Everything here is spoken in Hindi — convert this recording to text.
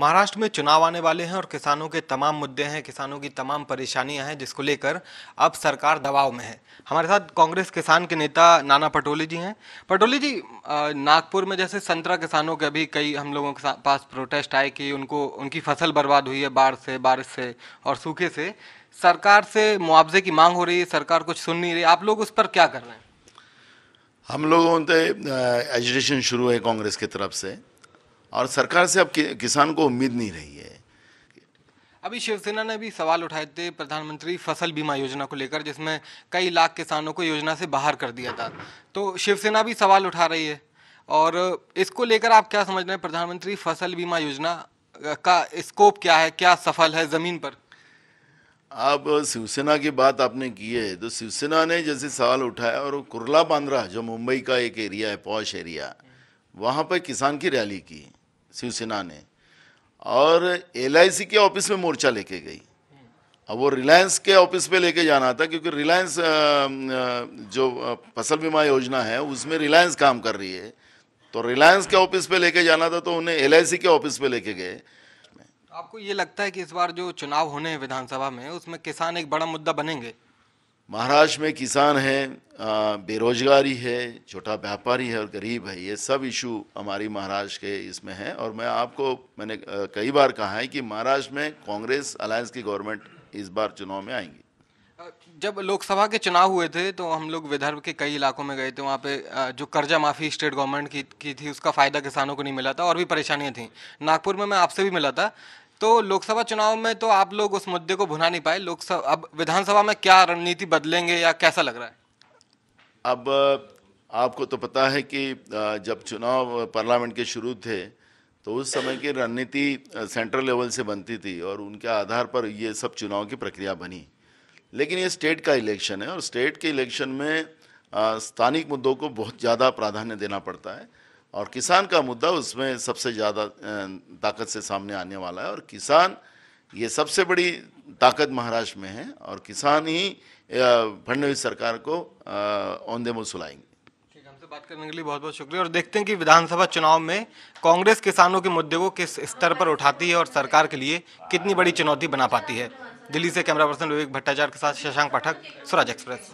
महाराष्ट्र में चुनाव आने वाले हैं और किसानों के तमाम मुद्दे हैं, किसानों की तमाम परेशानियाँ हैं, जिसको लेकर अब सरकार दबाव में है। हमारे साथ कांग्रेस किसान के नेता नाना पटोले जी हैं। पटोले जी नागपुर में जैसे संतरा किसानों के अभी कई हम लोगों के पास प्रोटेस्ट आए कि उनको, उनकी फ़सल बर्बाद हुई है बाढ़ से, बारिश से और सूखे से। सरकार से मुआवजे की मांग हो रही है, सरकार कुछ सुन नहीं रही। आप लोग उस पर क्या कर रहे हैं? हम लोगों से एजुटेशन शुरू है कांग्रेस की तरफ़ से। और सरकार से अब किसान को उम्मीद नहीं रही है। अभी शिवसेना ने भी सवाल उठाए थे प्रधानमंत्री फ़सल बीमा योजना को लेकर जिसमें कई लाख किसानों को योजना से बाहर कर दिया था। तो शिवसेना भी सवाल उठा रही है। और इसको लेकर आप क्या समझ रहे हैं? प्रधानमंत्री फ़सल बीमा योजना का स्कोप क्या है? क्या सफल है ज़मीन पर? अब शिवसेना की बात आपने की है तो शिवसेना ने जैसे सवाल उठाया और कुरला बांद्रा जो मुंबई का एक एरिया है पौश एरिया वहाँ पर किसान की रैली की। शिवसेना ने, और एलआईसी के ऑफ़िस में मोर्चा लेके गई। अब वो रिलायंस के ऑफ़िस पे लेके जाना था, क्योंकि रिलायंस जो फ़सल बीमा योजना है, उसमें रिलायंस काम कर रही है। तो रिलायंस के ऑफ़िस पे लेके जाना था तो उन्हें एलआईसी के ऑफ़िस पे लेके गए। आपको ये लगता है कि इस बार जो चुनाव होने हैं विधानसभा में, उसमें किसान एक बड़ा मुद्दा बनेंगे? महाराष्ट्र में किसान हैं बेरोजगारी है, छोटा व्यापारी है और गरीब है, ये सब इशू हमारी महाराष्ट्र के इसमें है। और मैं आपको, मैंने कई बार कहा है कि महाराष्ट्र में कांग्रेस, अलायंस की गवर्नमेंट इस बार चुनाव में आएँगी। जब लोकसभा के चुनाव हुए थे तो हम लोग विदर्भ के कई इलाकों में गए थे, वहाँ पे जो कर्जा माफ़ी स्टेट गवर्नमेंट की की थी, उसका फ़ायदा किसानों को नहीं मिला था और भी परेशानियाँ थी। नागपुर में मैं आपसे भी मिला था तो लोकसभा चुनाव में तो आप लोग उस मुद्दे को भुना नहीं पाए। लोकसभा, अब विधानसभा में क्या रणनीति बदलेंगे या कैसा लग रहा है? अब आपको तो पता है कि जब चुनाव पार्लियामेंट के शुरू थे तो उस समय की रणनीति सेंट्रल लेवल से बनती थी और उनके आधार पर ये सब चुनाव की प्रक्रिया बनी। लेकिन ये स्टेट का इलेक्शन है और स्टेट के इलेक्शन में स्थानिक मुद्दों को बहुत ज़्यादा प्राधान्य देना पड़ता है। और किसान का मुद्दा उसमें सबसे ज़्यादा ताकत से सामने आने वाला है और किसान, ये सबसे बड़ी ताकत महाराष्ट्र में है और किसान ही फडणवीस सरकार को औंधे मुँह सुलाएँगे। ठीक हमसे बात करने के लिए बहुत बहुत शुक्रिया। और देखते हैं कि विधानसभा चुनाव में कांग्रेस किसानों के मुद्दे को किस स्तर पर उठाती है और सरकार के लिए कितनी बड़ी चुनौती बना पाती है। दिल्ली से कैमरा पर्सन विवेक भट्टाचार्य के साथ शशांक पाठक, स्वराज एक्सप्रेस।